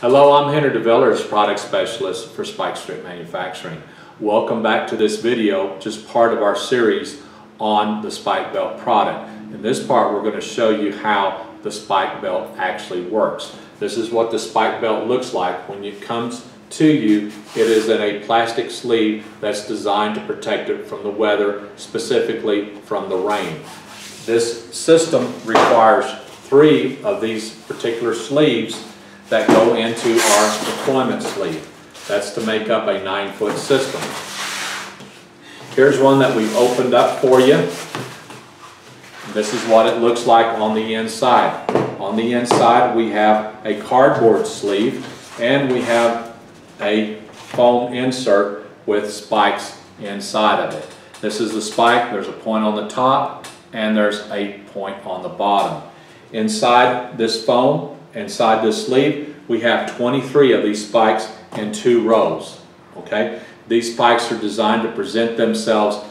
Hello, I'm Henry DeVilliers, Product Specialist for Spike Strip Manufacturing. Welcome back to this video, just part of our series on the spike belt product. In this part, we're going to show you how the spike belt actually works. This is what the spike belt looks like when it comes to you. It is in a plastic sleeve that's designed to protect it from the weather, specifically from the rain. This system requires three of these particular sleeves that go into our deployment sleeve. That's to make up a nine foot system. Here's one that we've opened up for you. This is what it looks like on the inside. On the inside we have a cardboard sleeve and we have a foam insert with spikes inside of it. This is the spike, there's a point on the top and there's a point on the bottom. Inside this foam, inside this sleeve, we have 23 of these spikes in two rows. Okay, These spikes are designed to present themselves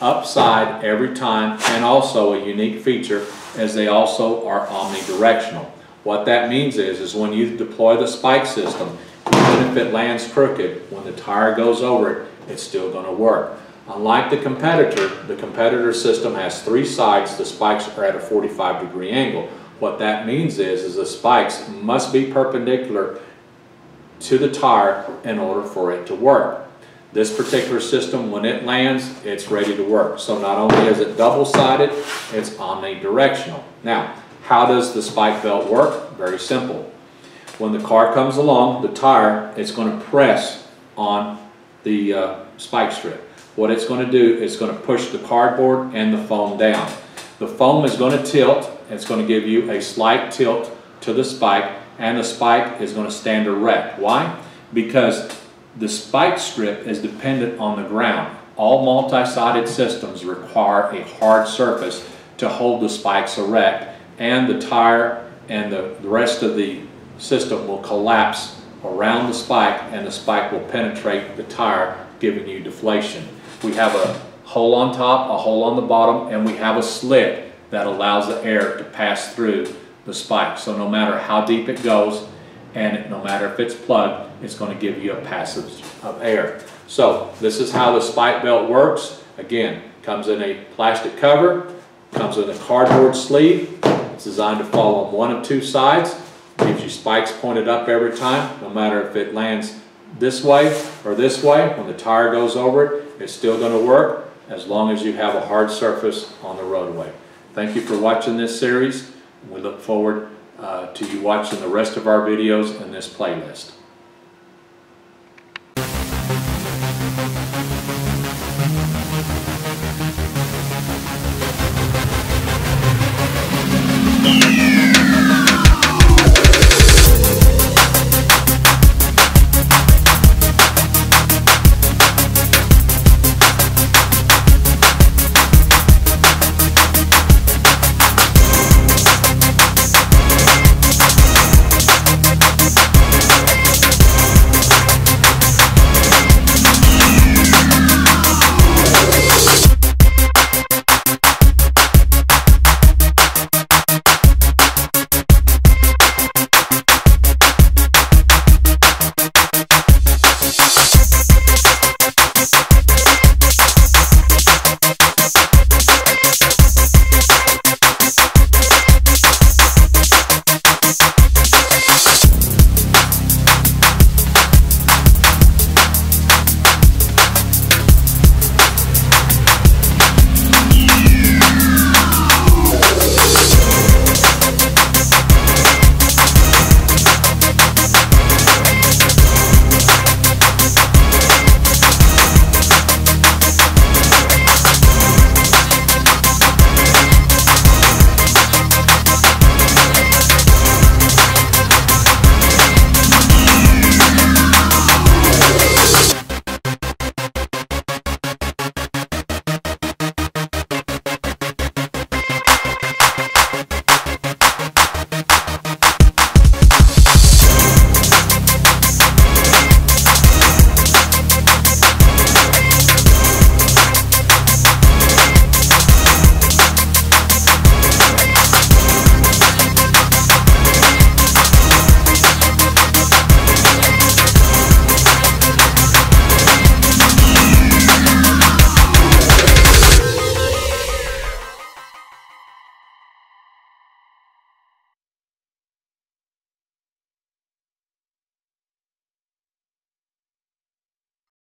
upside every time and also a unique feature as they also are omnidirectional. What that means is, is when you deploy the spike system, even if it lands crooked, when the tire goes over it, it's still going to work. Unlike the competitor, the competitor system has three sides, the spikes are at a 45 degree angle. What that means is, is the spikes must be perpendicular to the tire in order for it to work. This particular system, when it lands, it's ready to work. So not only is it double-sided, it's omnidirectional. Now, how does the spike belt work? Very simple. When the car comes along, the tire is going to press on the uh, spike strip. What it's going to do is going to push the cardboard and the foam down. The foam is going to tilt. It's going to give you a slight tilt to the spike and the spike is going to stand erect. Why? Because the spike strip is dependent on the ground. All multi-sided systems require a hard surface to hold the spikes erect and the tire and the, the rest of the system will collapse around the spike and the spike will penetrate the tire giving you deflation. We have a hole on top, a hole on the bottom, and we have a slit that allows the air to pass through the spike. So no matter how deep it goes, and no matter if it's plugged, it's going to give you a passage of air. So this is how the spike belt works. Again, comes in a plastic cover, comes in a cardboard sleeve. It's designed to fall on one of two sides. Gives you spikes pointed up every time, no matter if it lands this way or this way. When the tire goes over it, it's still going to work as long as you have a hard surface on the roadway. Thank you for watching this series. We look forward uh, to you watching the rest of our videos in this playlist.